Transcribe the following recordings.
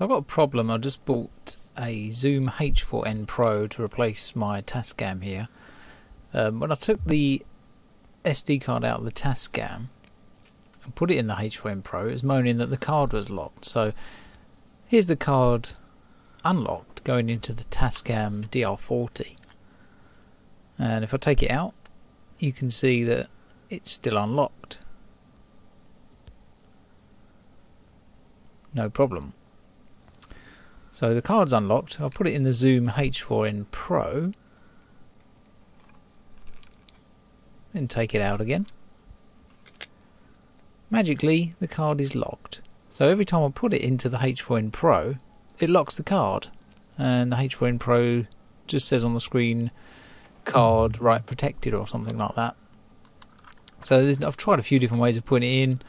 So I've got a problem. I just bought a Zoom H4n Pro to replace my Tascam here. Um, when I took the SD card out of the Tascam and put it in the H4n Pro, it was moaning that the card was locked. So here's the card unlocked going into the Tascam DR40. And if I take it out, you can see that it's still unlocked. No problem. So the card's unlocked. I'll put it in the Zoom H4n Pro. Then take it out again. Magically, the card is locked. So every time I put it into the H4n Pro, it locks the card. And the H4n Pro just says on the screen, card write protected or something like that. So I've tried a few different ways of putting it in.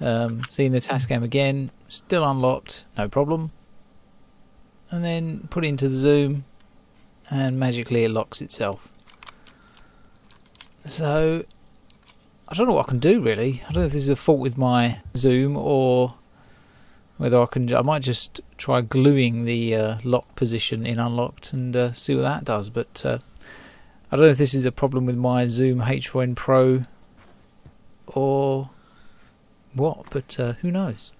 Um, seeing the Tascam again, still unlocked, no problem. And then put it into the zoom, and magically it locks itself. So I don't know what I can do really. I don't know if this is a fault with my zoom or whether I can. I might just try gluing the uh, lock position in unlocked and uh, see what that does. But uh, I don't know if this is a problem with my Zoom H4n Pro or what, but uh, who knows?